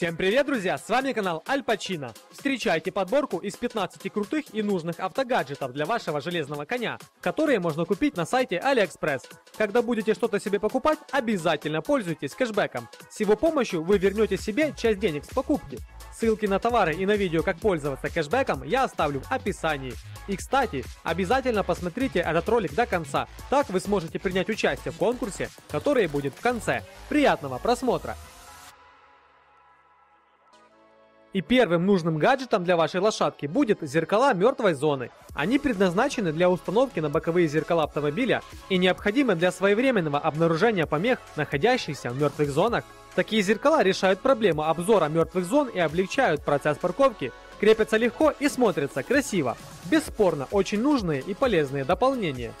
Всем привет, друзья! С вами канал Аль Пачино. Встречайте подборку из 15 крутых и нужных автогаджетов для вашего железного коня, которые можно купить на сайте AliExpress. Когда будете что-то себе покупать, обязательно пользуйтесь кэшбэком. С его помощью вы вернете себе часть денег с покупки. Ссылки на товары и на видео, как пользоваться кэшбэком, я оставлю в описании. И кстати, обязательно посмотрите этот ролик до конца, так вы сможете принять участие в конкурсе, который будет в конце. Приятного просмотра! И первым нужным гаджетом для вашей лошадки будет зеркала мертвой зоны. Они предназначены для установки на боковые зеркала автомобиля и необходимы для своевременного обнаружения помех, находящихся в мертвых зонах. Такие зеркала решают проблему обзора мертвых зон и облегчают процесс парковки, крепятся легко и смотрятся красиво. Бесспорно, очень нужные и полезные дополнения.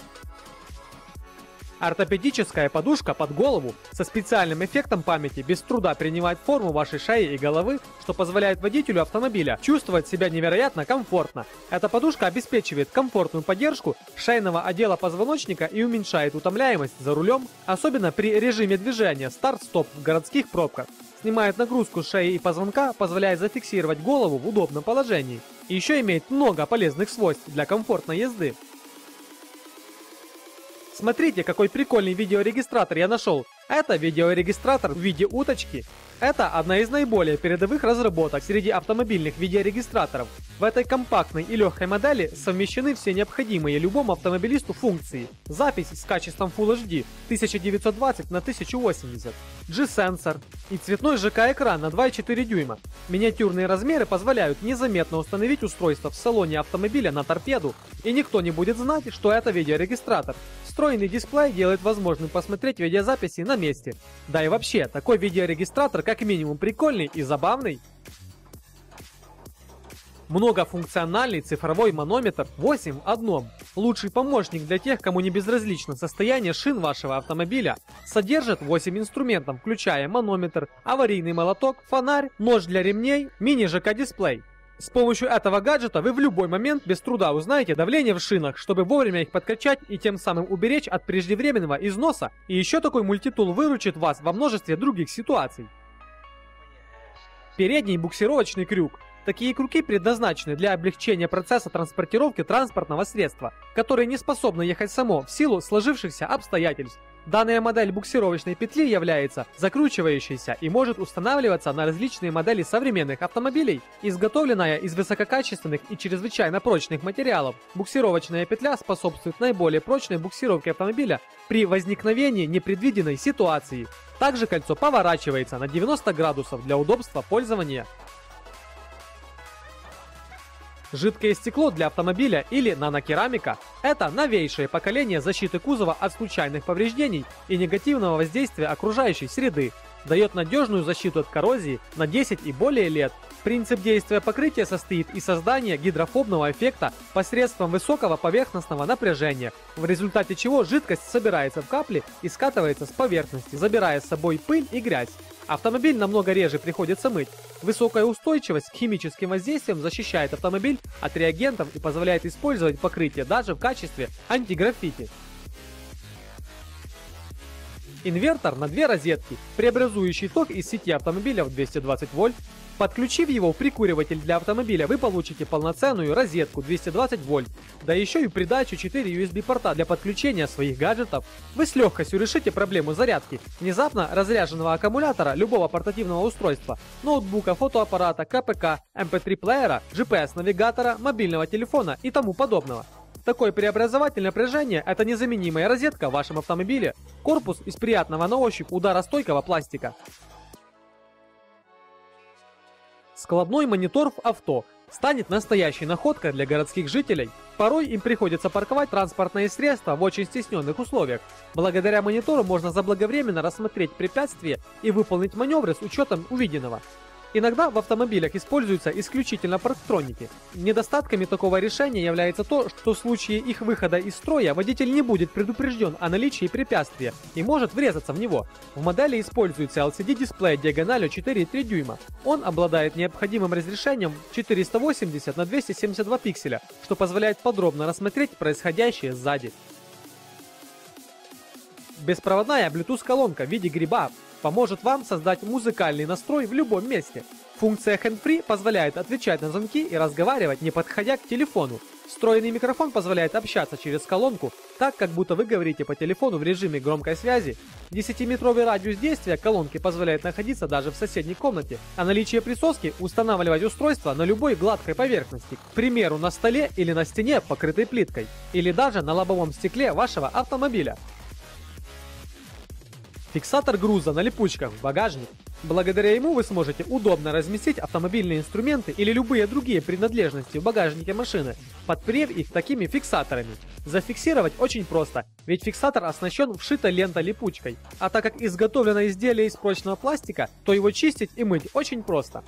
Ортопедическая подушка под голову со специальным эффектом памяти без труда принимает форму вашей шеи и головы, что позволяет водителю автомобиля чувствовать себя невероятно комфортно. Эта подушка обеспечивает комфортную поддержку шейного отдела позвоночника и уменьшает утомляемость за рулем, особенно при режиме движения старт-стоп в городских пробках. Снимает нагрузку шеи и позвонка, позволяя зафиксировать голову в удобном положении. И еще имеет много полезных свойств для комфортной езды. Смотрите, какой прикольный видеорегистратор я нашел. Это видеорегистратор в виде уточки. Это одна из наиболее передовых разработок среди автомобильных видеорегистраторов. В этой компактной и легкой модели совмещены все необходимые любому автомобилисту функции. Запись с качеством Full HD 1920 на 1080, G-сенсор и цветной ЖК-экран на 2,4 дюйма. Миниатюрные размеры позволяют незаметно установить устройство в салоне автомобиля на торпеду, и никто не будет знать, что это видеорегистратор. Встроенный дисплей делает возможным посмотреть видеозаписи на месте. Да и вообще, такой видеорегистратор как минимум прикольный и забавный. Многофункциональный цифровой манометр 8 в одном. Лучший помощник для тех, кому не безразлично состояние шин вашего автомобиля. Содержит 8 инструментов, включая манометр, аварийный молоток, фонарь, нож для ремней, мини-ЖК-дисплей. С помощью этого гаджета вы в любой момент без труда узнаете давление в шинах, чтобы вовремя их подкачать и тем самым уберечь от преждевременного износа. И еще такой мультитул выручит вас во множестве других ситуаций. Передний буксировочный крюк. Такие крюки предназначены для облегчения процесса транспортировки транспортного средства, которое не способно ехать само в силу сложившихся обстоятельств. Данная модель буксировочной петли является закручивающейся и может устанавливаться на различные модели современных автомобилей. Изготовленная из высококачественных и чрезвычайно прочных материалов, буксировочная петля способствует наиболее прочной буксировке автомобиля при возникновении непредвиденной ситуации. Также кольцо поворачивается на 90 градусов для удобства пользования. Жидкое стекло для автомобиля или нанокерамика – это новейшее поколение защиты кузова от случайных повреждений и негативного воздействия окружающей среды, дает надежную защиту от коррозии на 10 и более лет. Принцип действия покрытия состоит из создания гидрофобного эффекта посредством высокого поверхностного напряжения, в результате чего жидкость собирается в капли и скатывается с поверхности, забирая с собой пыль и грязь. Автомобиль намного реже приходится мыть. Высокая устойчивость к химическим воздействиям защищает автомобиль от реагентов и позволяет использовать покрытие даже в качестве антиграффити. Инвертор на две розетки, преобразующий ток из сети автомобиля в 220 вольт Подключив его в прикуриватель для автомобиля, вы получите полноценную розетку 220 вольт, да еще и придачу 4 USB порта для подключения своих гаджетов. Вы с легкостью решите проблему зарядки внезапно разряженного аккумулятора любого портативного устройства, ноутбука, фотоаппарата, КПК, MP3-плеера, эм GPS-навигатора, мобильного телефона и тому подобного. Такой преобразователь напряжения – это незаменимая розетка в вашем автомобиле. Корпус из приятного на ощупь ударостойкого пластика. Складной монитор в авто станет настоящей находкой для городских жителей. Порой им приходится парковать транспортные средства в очень стесненных условиях. Благодаря монитору можно заблаговременно рассмотреть препятствия и выполнить маневры с учетом увиденного. Иногда в автомобилях используются исключительно парктроники. Недостатками такого решения является то, что в случае их выхода из строя водитель не будет предупрежден о наличии препятствия и может врезаться в него. В модели используется LCD-дисплей диагональю 4,3 дюйма. Он обладает необходимым разрешением 480 на 272 пикселя, что позволяет подробно рассмотреть происходящее сзади. Беспроводная Bluetooth колонка в виде гриба поможет вам создать музыкальный настрой в любом месте. Функция Hand-Free позволяет отвечать на звонки и разговаривать, не подходя к телефону. Встроенный микрофон позволяет общаться через колонку, так как будто вы говорите по телефону в режиме громкой связи. 10-метровый радиус действия колонки позволяет находиться даже в соседней комнате, а наличие присоски устанавливать устройство на любой гладкой поверхности, к примеру на столе или на стене, покрытой плиткой, или даже на лобовом стекле вашего автомобиля. Фиксатор груза на липучках в багажник. Благодаря ему вы сможете удобно разместить автомобильные инструменты или любые другие принадлежности в багажнике машины, подперев их такими фиксаторами. Зафиксировать очень просто, ведь фиксатор оснащен вшитой лентой липучкой, а так как изготовлено изделие из прочного пластика, то его чистить и мыть очень просто.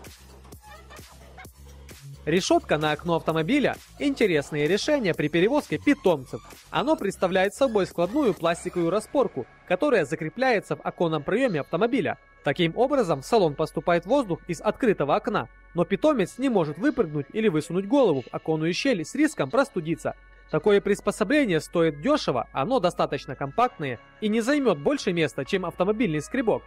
Решетка на окно автомобиля – интересное решение при перевозке питомцев. Оно представляет собой складную пластиковую распорку, которая закрепляется в оконном проеме автомобиля. Таким образом, в салон поступает воздух из открытого окна, но питомец не может выпрыгнуть или высунуть голову в оконную щель с риском простудиться. Такое приспособление стоит дешево, оно достаточно компактное и не займет больше места, чем автомобильный скребок.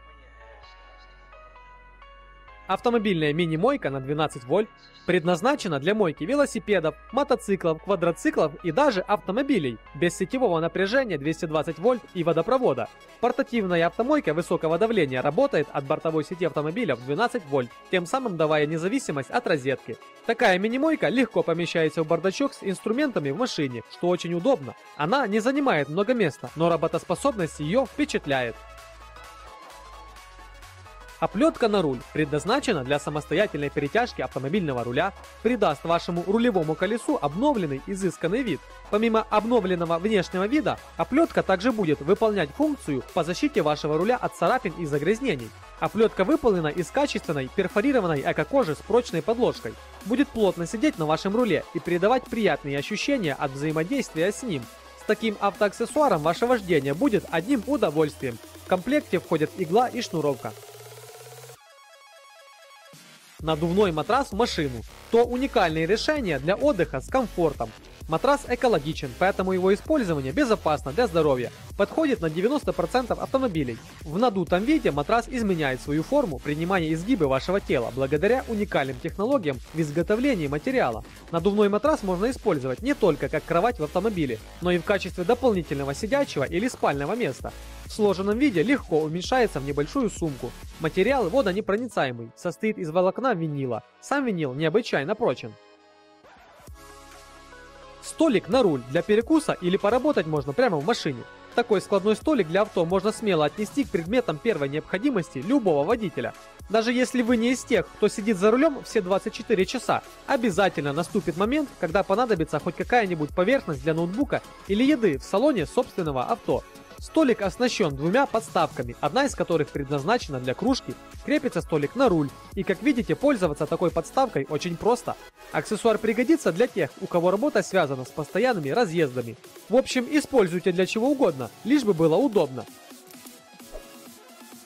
Автомобильная мини-мойка на 12 вольт предназначена для мойки велосипедов, мотоциклов, квадроциклов и даже автомобилей без сетевого напряжения 220 вольт и водопровода. Портативная автомойка высокого давления работает от бортовой сети автомобиля в 12 вольт, тем самым давая независимость от розетки. Такая мини-мойка легко помещается в бардачок с инструментами в машине, что очень удобно. Она не занимает много места, но работоспособность ее впечатляет. Оплетка на руль предназначена для самостоятельной перетяжки автомобильного руля, придаст вашему рулевому колесу обновленный изысканный вид. Помимо обновленного внешнего вида, оплетка также будет выполнять функцию по защите вашего руля от царапин и загрязнений. Оплетка выполнена из качественной перфорированной эко-кожи с прочной подложкой. Будет плотно сидеть на вашем руле и передавать приятные ощущения от взаимодействия с ним. С таким автоаксессуаром ваше вождение будет одним удовольствием. В комплекте входят игла и шнуровка надувной матрас в машину, то уникальное решение для отдыха с комфортом. Матрас экологичен, поэтому его использование безопасно для здоровья. Подходит на 90% автомобилей. В надутом виде матрас изменяет свою форму, принимая изгибы вашего тела, благодаря уникальным технологиям в изготовлении материала. Надувной матрас можно использовать не только как кровать в автомобиле, но и в качестве дополнительного сидячего или спального места. В сложенном виде легко уменьшается в небольшую сумку. Материал водонепроницаемый, состоит из волокна винила. Сам винил необычайно прочен. Столик на руль для перекуса или поработать можно прямо в машине. Такой складной столик для авто можно смело отнести к предметам первой необходимости любого водителя. Даже если вы не из тех, кто сидит за рулем все 24 часа, обязательно наступит момент, когда понадобится хоть какая-нибудь поверхность для ноутбука или еды в салоне собственного авто. Столик оснащен двумя подставками, одна из которых предназначена для кружки, крепится столик на руль, и как видите, пользоваться такой подставкой очень просто. Аксессуар пригодится для тех, у кого работа связана с постоянными разъездами. В общем, используйте для чего угодно, лишь бы было удобно.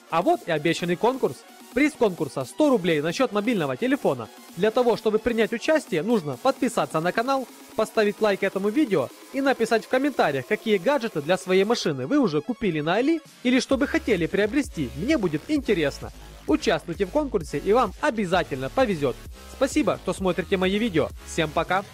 А вот и обещанный конкурс. Приз конкурса 100 рублей на счет мобильного телефона. Для того, чтобы принять участие, нужно подписаться на канал, поставить лайк этому видео и написать в комментариях, какие гаджеты для своей машины вы уже купили на Али или что бы хотели приобрести, мне будет интересно. Участвуйте в конкурсе и вам обязательно повезет. Спасибо, что смотрите мои видео. Всем пока!